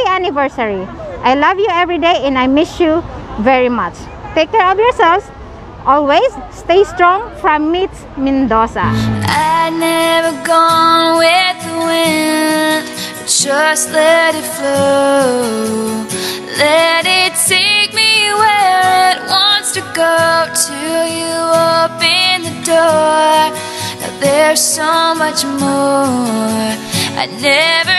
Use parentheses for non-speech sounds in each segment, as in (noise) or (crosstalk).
Happy anniversary. I love you every day and I miss you very much. Take care of yourselves. Always stay strong from Meets Mendoza. I'd never gone with the wind. Just let it flow. Let it take me where it wants to go till you open the door. Now there's so much more. I'd never.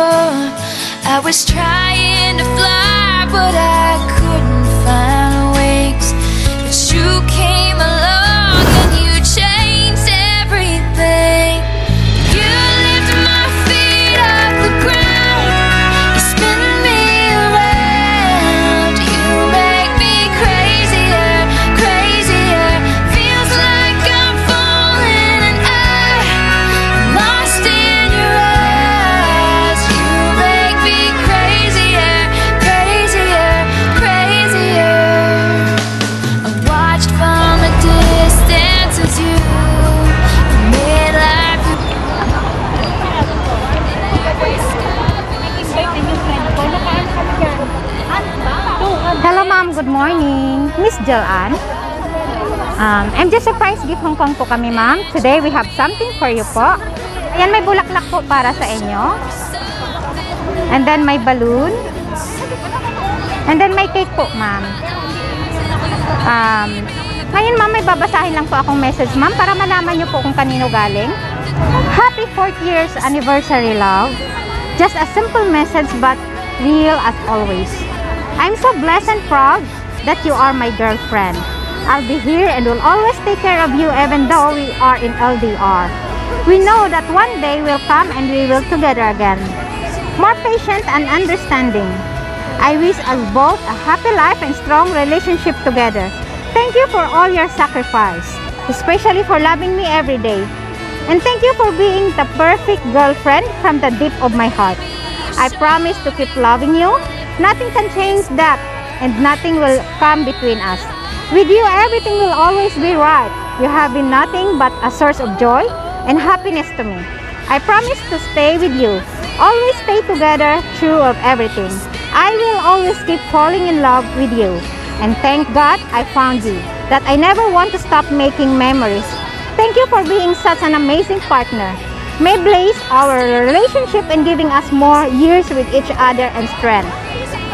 I was trying to fly, but I couldn't Hello ma'am, good morning. Miss Joanne. Um, I'm just surprised gift Hong Kong po kami ma'am. Today we have something for you po. Ayan, may bulaklak po para sa inyo. And then may balloon. And then may cake po ma'am. Um, ngayon ma'am, may babasahin lang po akong message ma'am para malaman niyo po kung kanino galing. Happy 4th years anniversary love. Just a simple message but real as always. I'm so blessed and proud that you are my girlfriend. I'll be here and will always take care of you even though we are in LDR. We know that one day will come and we will together again. More patient and understanding. I wish us both a happy life and strong relationship together. Thank you for all your sacrifice, especially for loving me every day. And thank you for being the perfect girlfriend from the deep of my heart. I promise to keep loving you. Nothing can change that, and nothing will come between us. With you, everything will always be right. You have been nothing but a source of joy and happiness to me. I promise to stay with you, always stay together through of everything. I will always keep falling in love with you. And thank God I found you, that I never want to stop making memories. Thank you for being such an amazing partner. May bless our relationship and giving us more years with each other and strength.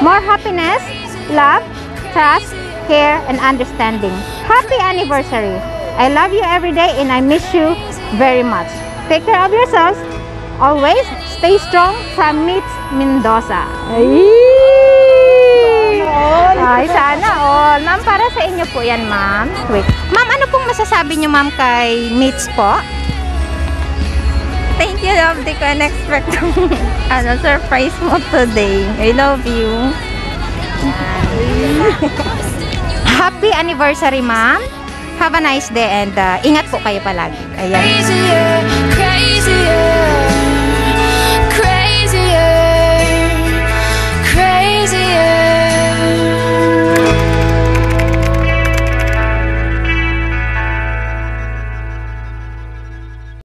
More happiness, love, trust, care, and understanding. Happy anniversary! I love you every day and I miss you very much. Take care of yourselves. Always stay strong from Meets Mendoza. Ay, sana all. Ma'am, para sa inyo po yan, ma'am. Wait. Ma'am, ano pong masasabi niyo, ma'am, kay Meets po? Thank you, love. Di ko in-expect (laughs) ano, surprise mo today. I love you. (laughs) Happy anniversary, ma'am. Have a nice day and uh, ingat po kayo palagi. Ayan. Crazier, crazier.